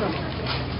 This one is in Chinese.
个。